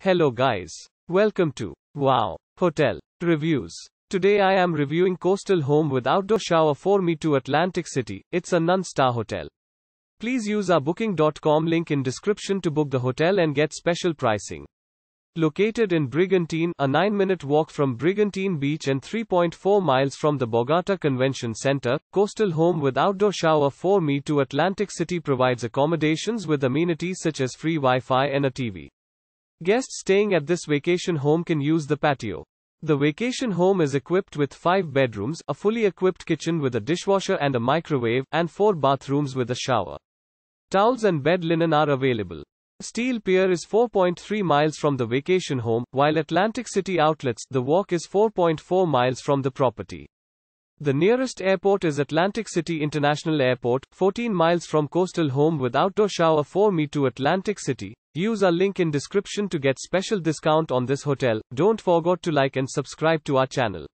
Hello guys. Welcome to Wow Hotel Reviews. Today I am reviewing Coastal Home with outdoor shower for me to Atlantic City. It's a non-star hotel. Please use our booking.com link in description to book the hotel and get special pricing. Located in Brigantine, a 9-minute walk from Brigantine Beach and 3.4 miles from the Borgata Convention Center, Coastal Home with outdoor shower for me to Atlantic City provides accommodations with amenities such as free Wi-Fi and a TV. Guests staying at this vacation home can use the patio. The vacation home is equipped with five bedrooms, a fully equipped kitchen with a dishwasher and a microwave, and four bathrooms with a shower. Towels and bed linen are available. Steel Pier is 4.3 miles from the vacation home, while Atlantic City outlets, the walk is 4.4 miles from the property. The nearest airport is Atlantic City International Airport, 14 miles from coastal home with outdoor shower for me to Atlantic City. Use our link in description to get special discount on this hotel. Don't forget to like and subscribe to our channel.